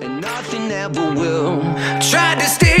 and nothing ever will. Tried to stay